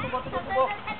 কত কত কত